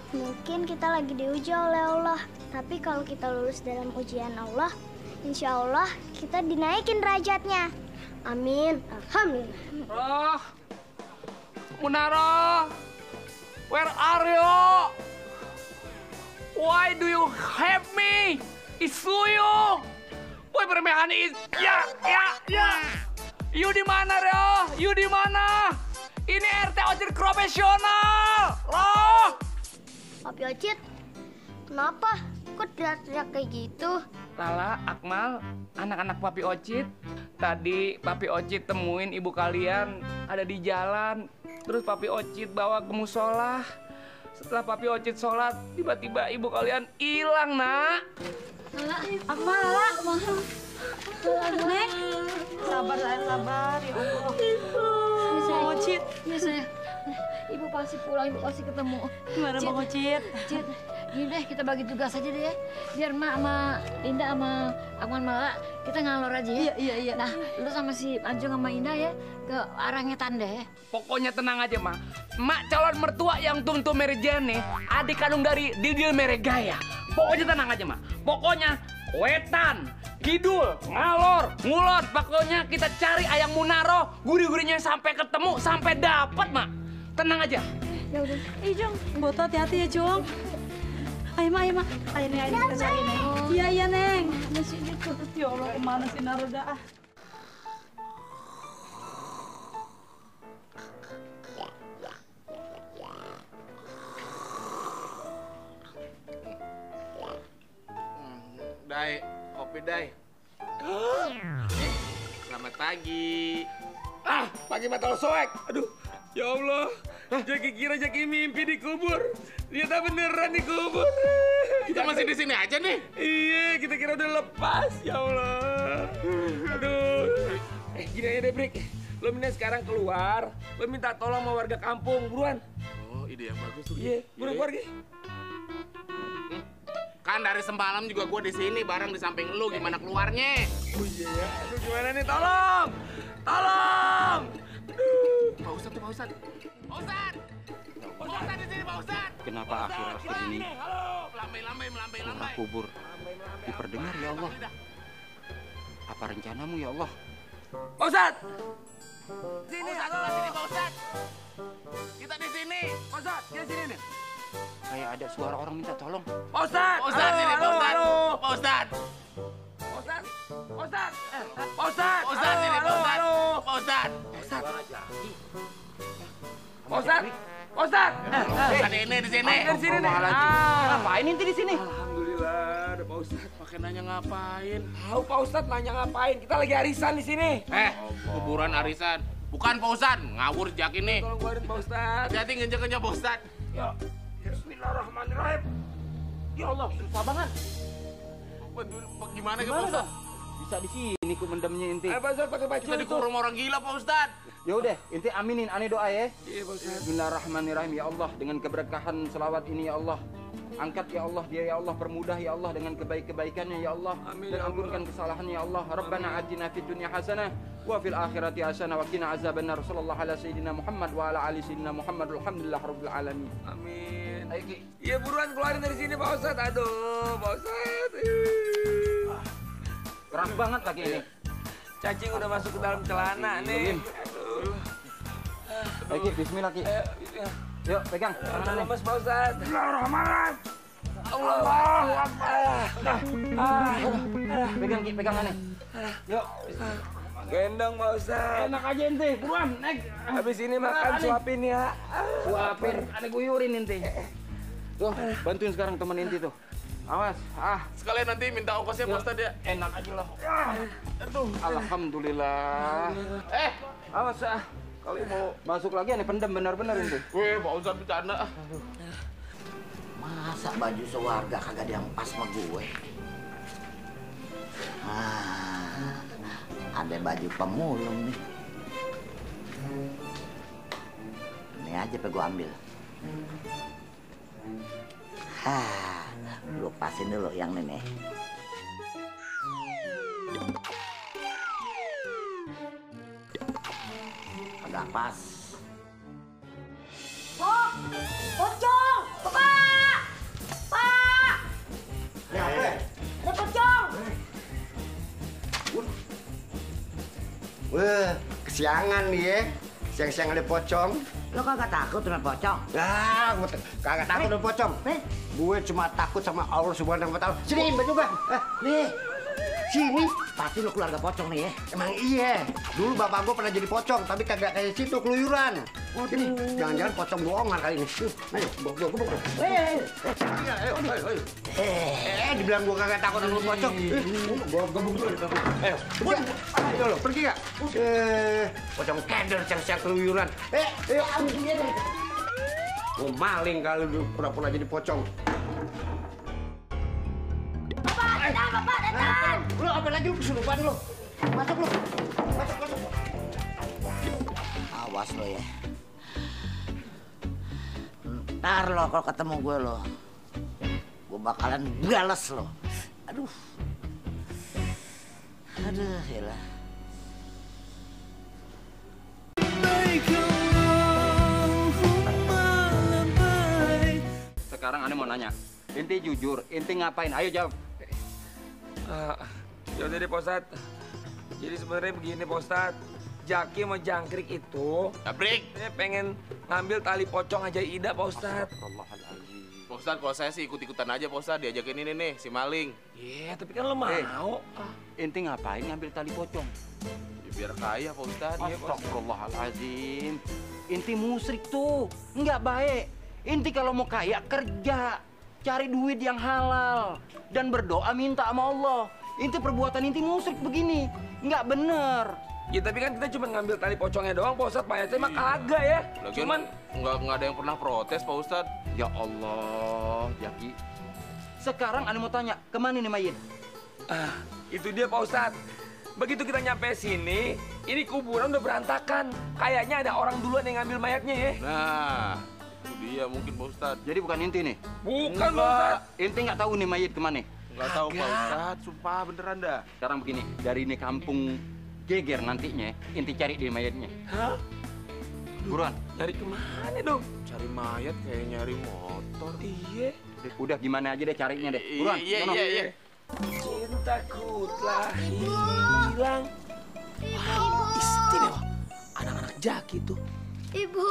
Mungkin kita lagi diuji oleh Allah. Tapi kalau kita lulus dalam ujian Allah, insya Allah kita dinaikin derajatnya. Amin. Alhamdulillah. Roh, Munaro, where are you? Why do you have me? Isuyo. Boy permehan is ya ya ya. You di mana, Rio? You di mana? Ini RT ojek profesional. Loh. Papi Ocit, kenapa? Kok teriak-teriak kayak gitu? Lala, Akmal, anak-anak Papi Ocit. Tadi Papi Ocit temuin ibu kalian ada di jalan. Terus Papi Ocit bawa ke musola. Setelah Papi Ocit sholat, tiba-tiba ibu kalian hilang, nak. Lala, Akmal, Lala. Neng, sabar, sayang, sabar. Ya Allah. Ini saya. Ocit. Iya, saya. Ibu pasti pulang, ibu pasti ketemu. Gimana, Cit, Bang Ocit? Cit, gini deh, kita bagi tugas aja deh ya. Biar Mak sama Indah sama Akmal Mala, kita ngalor aja ya. Iya, iya, iya. Nah, lu sama si Anjung sama Indah ya, ke arahnya tanda ya. Pokoknya tenang aja, Ma. Mak calon mertua yang Tuntu Merjane, adik kandung dari Didil Meregaya. Pokoknya tenang aja, Ma. Pokoknya wetan, kidul, ngalor, ngulot. Pokoknya kita cari ayam munaro, gurih-gurihnya sampai ketemu, sampai dapat, Mak. Tenang aja. Ya udah. Eh, Jong, Boto hati-hati ya, Jong. Ayo, Ma, ayo, Ma. Ayo, nih, ayo, kita cari, Neng. Iya, iya, Neng. Di sini tuh. Ya Allah, ke mana sih Naruda? Ah. Dai, kopi Dai. Eh, selamat pagi. Ah, pagi batal soek. Aduh, ya Allah. Jaki kira Jaki mimpi dikubur. Ternyata beneran dikubur. Kita masih di sini aja nih. Iya, kita kira udah lepas. Ya Allah. Aduh. Eh, gini aja deh, Brik. Lo minta sekarang keluar. Lo minta tolong sama warga kampung. Buruan. Oh, ide yang bagus tuh. Iya, buruan pergi. Kan dari semalam juga gue di sini bareng di samping lu. Gimana keluarnya? Oh iya ya. Aduh, gimana nih? Tolong. Tolong. Pak Ustadz tuh. Pak Ustadz. Kenapa akhir-akhir ini lambai. kubur diperdengar ya Allah? Apa rencanamu ya Allah? Pak Ustad. Sini, Pak Ustadz, sini, Pak Ustadz. Kita di sini. Pak Ustad, dia sini nih. Kayak ada suara orang minta tolong. Pak Ustad. Pak Ustadz, sini, Pak Ustadz. Pak Ustadz. Pak Ustad. Pak Ustad. Eh, Pak Ustad. Pak Ustadz, sini, Pak Ustadz. Pak Ustadz. Pak Ustad. Pak Ustad. Pak Ustadz ini di sini. Di sini nih. Ah. Ngapain inti di sini? Alhamdulillah, ada Pak Ustadz. Pakai nanya ngapain? Tahu Pak Ustad nanya ngapain? Kita lagi arisan di sini. Eh, kuburan arisan. Bukan Pak Ustadz, ngawur jak ini. Tolong keluarin Pak Ustad. Hati-hati nginjek-nginjek Pak Ustadz. Ya. Bismillahirrahmanirrahim. Ya Allah, susah banget. Gimana ke Pak Ustadz? Bisa di sini ku mendemnya inti. Eh, Pak Ustad pakai baju Kita dikurung orang gila Pak Ustadz. Ya udah, inti aminin ane doa ya. Iya. Bismillahirrahmanirrahim ya Allah dengan keberkahan selawat ini ya Allah. Angkat ya Allah dia ya Allah permudah ya Allah dengan kebaik-kebaikannya ya Allah Amin, dan ya ampunkan kesalahannya ya Allah. Rabbana atina fid dunya hasanah wa fil akhirati hasanah wa qina azabannar. Sallallahu ala sayyidina Muhammad wa ala ali sayyidina Muhammad. Alhamdulillah rabbil alamin. Amin. Ayo Ki. Iya buruan keluarin dari sini Pak Ustadz. Aduh, Pak Ustadz. Keras banget kaki ini. Cacing udah masuk ke dalam celana nih. Ki, bismillah Ki. Ayo, bismillah. Yuk, pegang. Nih. Lemes Pak Ustadz. Bismillahirrahmanirrahim. Allahu Akbar. Ah, pegang Ki, pegang nih. Yuk. Gendong Pak Ustadz. Enak aja ente, buruan, naik. Habis ini makan Aneh. suapin ya. Suapin, ada guyurin ente. Tuh, bantuin sekarang temen inti tuh. Awas, ah. Sekalian nanti minta ongkosnya Pak Ustadz ya. Enak aja loh. Aduh. Alhamdulillah. Eh, awas ah. Kali mau masuk lagi nih pendem bener-bener ini. Weh, Pak Ustadz bercanda. Masa baju sewarga kagak ada yang pas sama gue? Ah, ada baju pemulung nih. Ini aja pe gue ambil. Hah, lu pasin dulu yang ini nih. Agak pas. Oh, pocong, Pak! Pak! Ada pocong! Wah, kesiangan nih ya. Siang-siang ada pocong. Lo kagak takut sama pocong? Ah, gue kagak takut sama pocong. Gue cuma takut sama Allah Subhanahu wa taala. Sini, baju gua. Eh, nih. Sini. Pasti lo keluarga pocong nih ya? Emang iya. Dulu bapak gue pernah jadi pocong, tapi kagak kayak situ keluyuran. Ini jangan-jangan pocong bohongan kali ini. Ayo, bawa gua, gua, gua. Eh, eh, eh. Ayo, ayo, ayo. Eh, dibilang gua kagak takut sama pocong. Eh, gua gebuk dulu. Ayo, pergi. Ayo lo, pergi gak? Eh, pocong keder siang-siang keluyuran. Eh, ayo, dia deh. Gua maling kali lu pura-pura jadi pocong. Lu apa lagi lu kesurupan lu? Masuk lu. Masuk, masuk. Awas lo ya. Ntar lo kalau ketemu gue lo. Gue bakalan balas lo. Aduh. Aduh, yalah. Sekarang aneh mau nanya. Inti jujur, inti ngapain? Ayo jawab. Ah, ya udah deh. Jadi sebenarnya begini Pak Ustadz. Jaki sama Jangkrik itu Jabrik. Dia pengen ngambil tali pocong aja Ida Pak Ustadz. Pak Ustadz, kalau saya sih ikut-ikutan aja Pak Ustadz. Diajakin ini nih, si maling. Iya, tapi kan lo mau. Eh, Inti ngapain ngambil tali pocong? Ya, biar kaya. Iya, Pak Ustadz. Astagfirullahaladzim. Inti musrik tuh, nggak baik. Inti kalau mau kaya kerja, cari duit yang halal dan berdoa minta sama Allah. Inti perbuatan inti musrik begini, nggak bener. Ya tapi kan kita cuma ngambil tali pocongnya doang Pak Ustadz. Pak RT mah kagak ya. Lagian Cuman nggak nggak ada yang pernah protes Pak Ustadz. Ya Allah, Jaki. Sekarang Ane mau tanya, ke mana nih Mayin? Ah, itu dia Pak Ustadz. Begitu kita nyampe sini, ini kuburan udah berantakan. Kayaknya ada orang duluan yang ngambil mayatnya ya. Nah, itu dia mungkin Pak Ustadz. Jadi bukan Inti nih? Bukan. Pak Ustadz. Inti nggak tahu nih mayit ke mana? Nggak tahu Pak Ustadz, sumpah beneran dah. Sekarang begini, dari ini kampung geger nantinya, inti cari di mayatnya. Hah? Buruan. Nyari ke mana dong? Cari mayat kayak nyari motor. Iya. Udah gimana aja deh carinya deh. Buruan. Iya, iya, iya. Cintaku telah hilang. Wah, istimewa. Anak-anak jaki tuh. Ibu!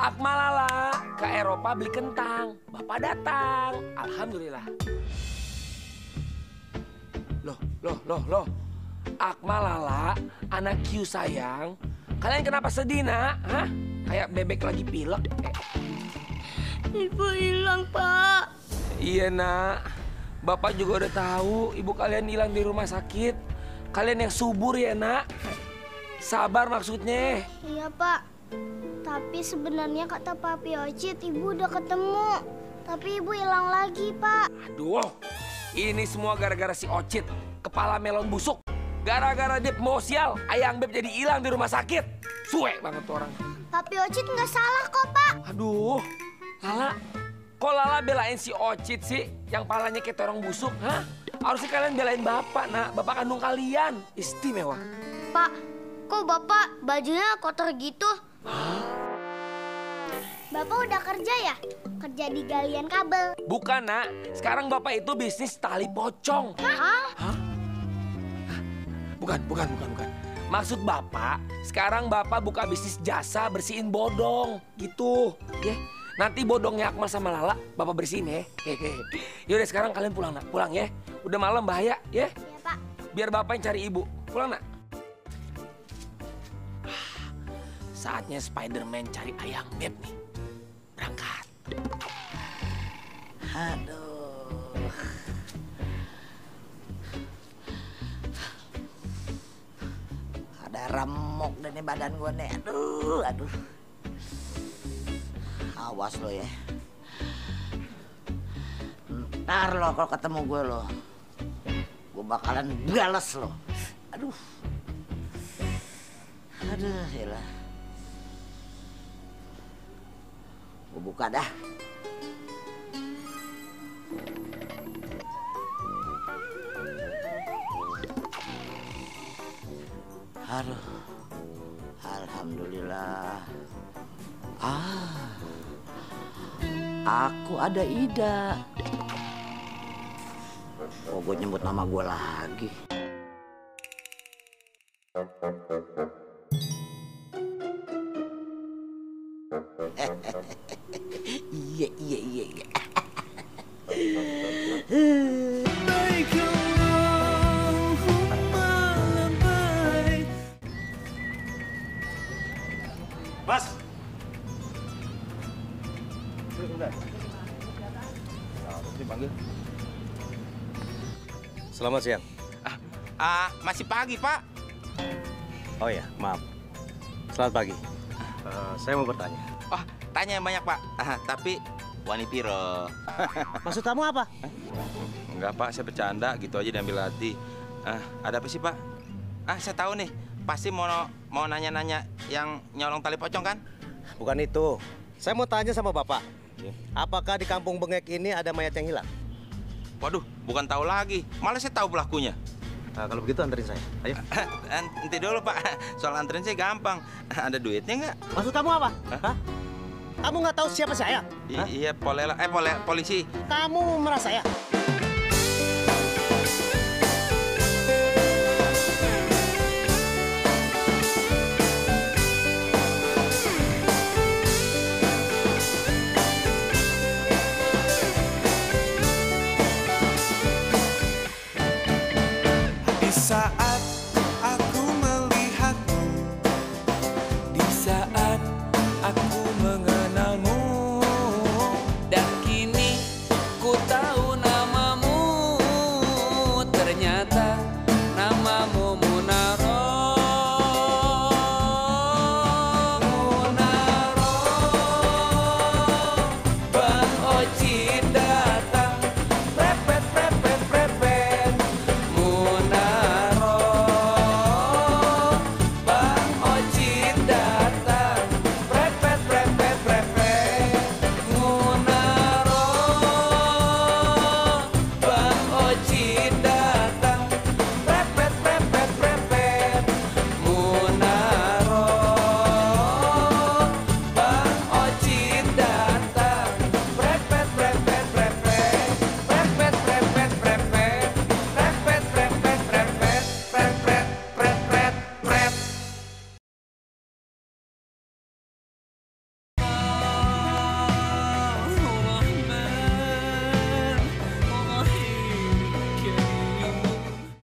Akmalala ke Eropa beli kentang. Bapak datang. Alhamdulillah. Loh, loh, loh, loh. Akmalala, anak Q sayang. Kalian kenapa sedih, nak? Hah? Kayak bebek lagi pilek. Eh, Ibu hilang, Pak. Iya nak, bapak juga udah tahu ibu kalian hilang di rumah sakit. Kalian yang subur ya nak. Sabar maksudnya. Iya pak. Tapi sebenarnya kata Papi Ocit ibu udah ketemu. Tapi ibu hilang lagi pak. Aduh, ini semua gara-gara si Ocit, kepala melon busuk. Gara-gara dia pemosial, ayang beb jadi hilang di rumah sakit. Suwe banget tuh orang. Papi Ocit nggak salah kok pak. Aduh, Lala, Kok Lala belain si Ocit sih? Yang palanya kayak orang busuk, hah? Harusnya kalian belain bapak, nak. Bapak kandung kalian. Istimewa. Pak, kok bapak bajunya kotor gitu? Bapak udah kerja ya? Kerja di galian kabel. Bukan, nak. Sekarang bapak itu bisnis tali pocong. Hah? Bukan, bukan, bukan, bukan. Maksud bapak, sekarang bapak buka bisnis jasa bersihin bodong. Gitu, ya. Nanti bodongnya Akmal sama Lala, bapak bersihin ya. Hehe. Yaudah sekarang kalian pulang, nak. Pulang ya. Udah malam bahaya, ya. Iya, Pak. Biar bapak yang cari ibu. Pulang, nak. Saatnya Spider-Man cari ayang beb nih. Berangkat. Aduh. Ada remuk deh nih badan gue nih. Aduh, aduh. Awas lo ya. Ntar lo kalau ketemu gue lo. Gue bakalan bales lo. Aduh. Aduh, yalah. Gue buka dah. Aduh. Alhamdulillah. Ah. Aku ada ide. Oh, gue nyebut nama gue lagi. Pagi, Pak. Oh ya, maaf. Selamat pagi. Eh, saya mau bertanya. Wah, tanya yang banyak, Pak. Ah, tapi wani piro. Maksud kamu apa? Enggak, Pak. Saya bercanda. Gitu aja diambil hati. Ah, ada apa sih, Pak? Ah, saya tahu nih. Pasti mau mau nanya-nanya yang nyolong tali pocong kan? Bukan itu. Saya mau tanya sama Bapak. Apakah di kampung Bengek ini ada mayat yang hilang? Waduh, bukan tahu lagi. Malah saya tahu pelakunya. Nah, kalau begitu anterin saya. Ayo. Nanti dulu, Pak. Soal anterin saya gampang. Ada duitnya nggak? Maksud kamu apa? Hah? Kamu nggak tahu siapa saya? I- iya, polela. Eh, pole, polisi. Kamu merasa ya?